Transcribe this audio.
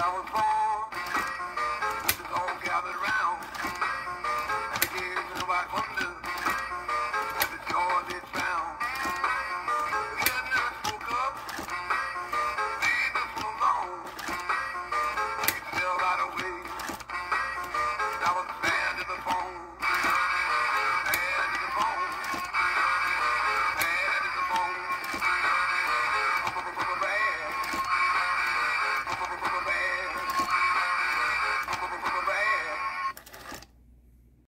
I was born.